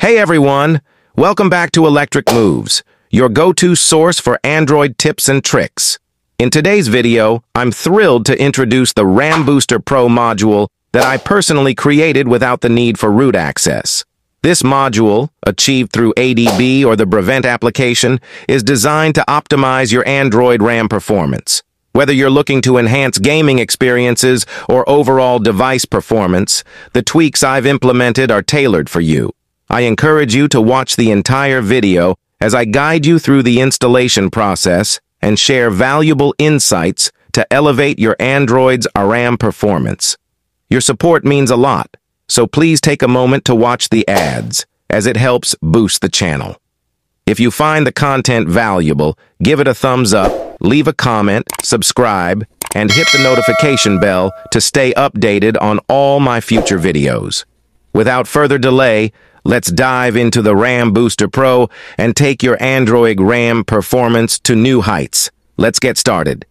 Hey everyone, welcome back to Electric Moves, your go-to source for Android tips and tricks. In today's video, I'm thrilled to introduce the RAM Booster Pro module that I personally created without the need for root access. This module, achieved through ADB or the Brevent application, is designed to optimize your Android RAM performance. Whether you're looking to enhance gaming experiences or overall device performance, the tweaks I've implemented are tailored for you. I encourage you to watch the entire video as I guide you through the installation process and share valuable insights to elevate your Android's RAM performance. Your support means a lot, so please take a moment to watch the ads, as it helps boost the channel. If you find the content valuable, give it a thumbs up, leave a comment, subscribe, and hit the notification bell to stay updated on all my future videos. Without further delay, let's dive into the RAM Booster Pro and take your Android RAM performance to new heights. Let's get started.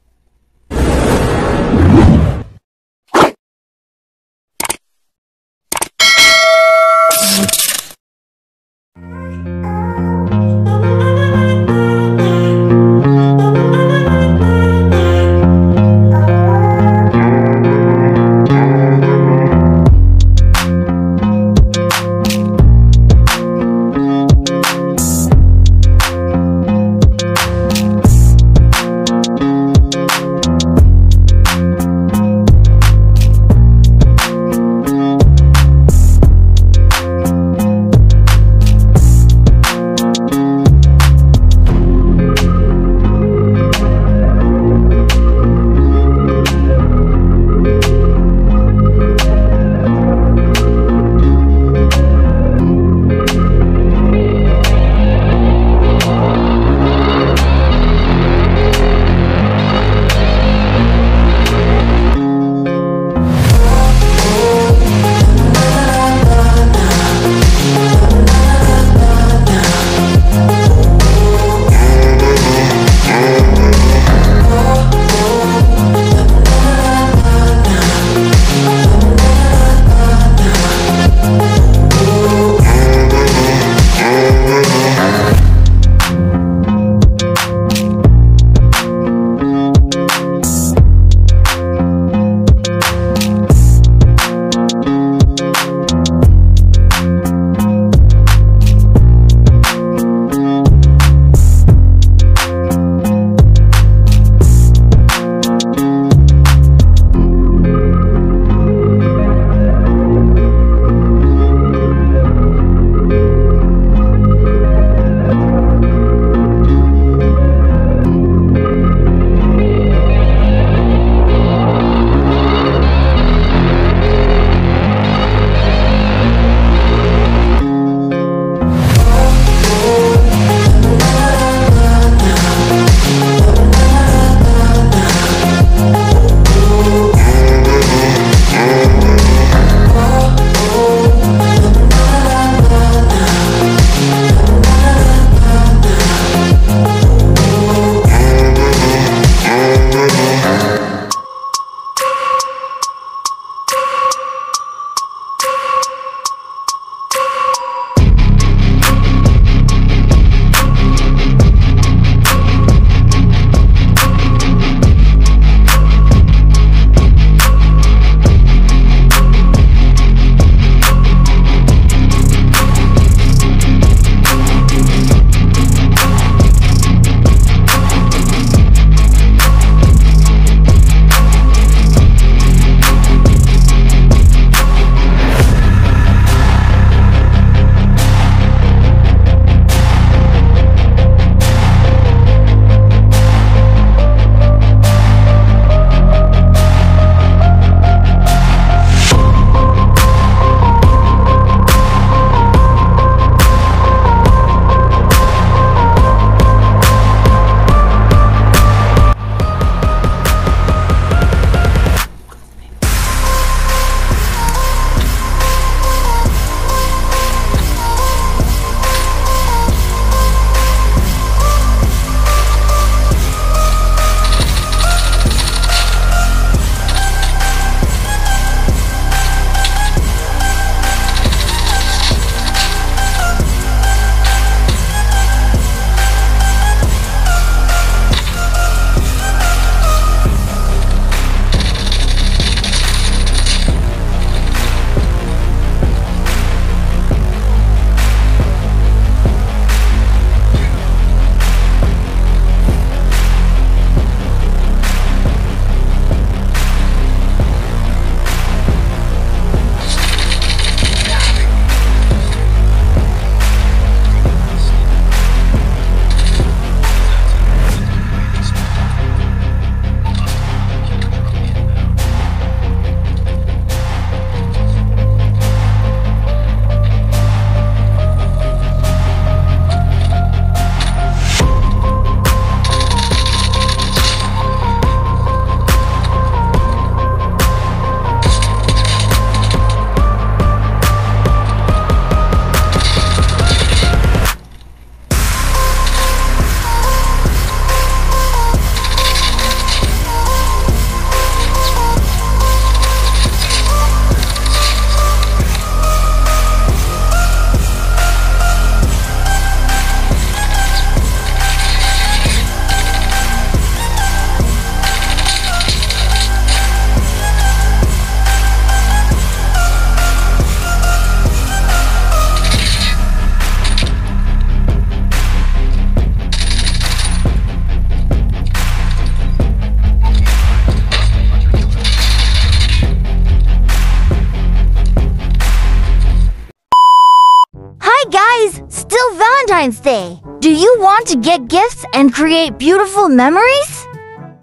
Valentine's Day. Do you want to get gifts and create beautiful memories?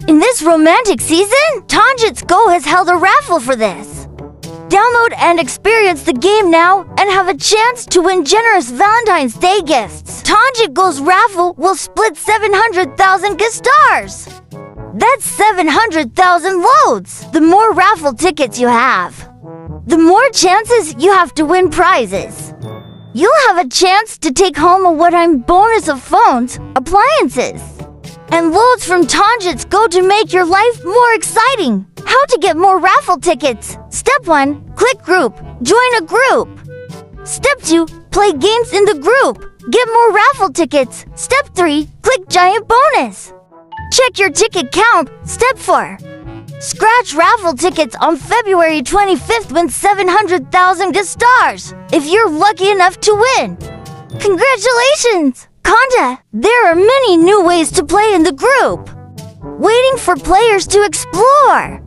In this romantic season, Tongits Go has held a raffle for this. Download and experience the game now and have a chance to win generous Valentine's Day gifts. Tongits Go's raffle will split 700,000 gift stars. That's 700,000 loads. The more raffle tickets you have, the more chances you have to win prizes. You'll have a chance to take home a one-time bonus of phones, appliances, and loads from Tongits Go to make your life more exciting. How to get more raffle tickets. Step 1. Click group. Join a group. Step 2. Play games in the group. Get more raffle tickets. Step 3. Click giant bonus. Check your ticket count. Step 4. Scratch raffle tickets on February 25th win 700,000 gift stars if you're lucky enough to win. Congratulations! Conda, there are many new ways to play in the group. Waiting for players to explore.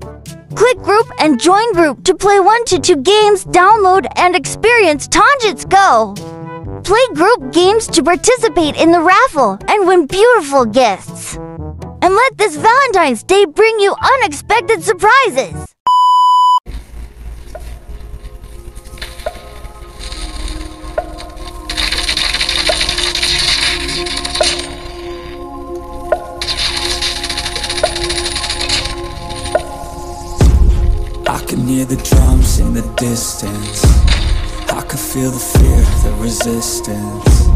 Click group and join group to play 1 to 2 games, download and experience Tongits Go. Play group games to participate in the raffle and win beautiful gifts. Let this Valentine's Day bring you unexpected surprises. I can hear the drums in the distance. I can feel the fear, the resistance.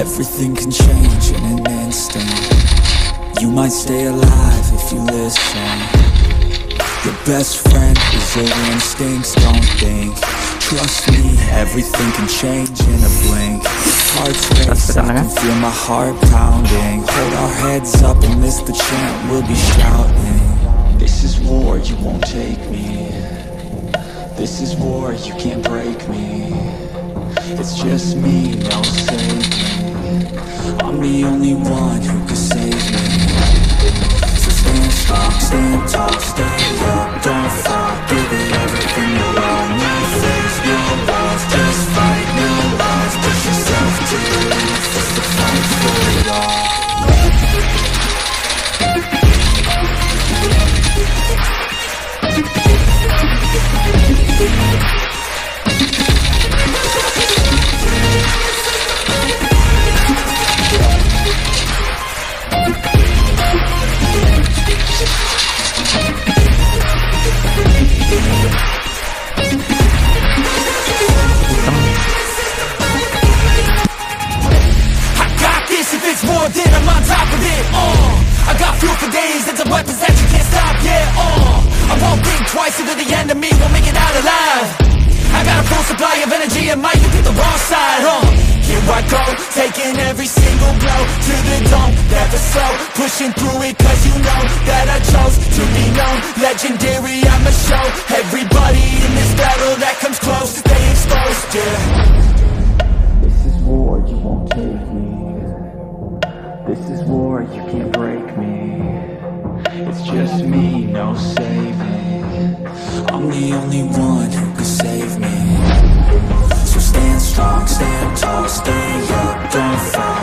Everything can change in an instant You might stay alive if you listen. Your best friend is your instincts, don't think. Trust me, everything can change in a blink. Hearts race, I can feel my heart pounding. Hold our heads up and miss the chant, we'll be shouting. This is war, you won't take me. This is war, you can't break me. It's just me, no saving. I'm the only one who can save more than I'm on top of it, uh. I got fuel for days, it's a weapons that you can't stop, yeah, uh I won't think twice into the enemy, won't make it out alive. I got a full supply of energy and might you pick the wrong side, huh? Here I go, taking every single blow to the dome Never slow, pushing through it cause you know that I chose to be known. Legendary, I'ma show everybody in this battle that comes close They exposed, yeah the only one who can save me. So stand strong, stand tall, stay up, don't fall.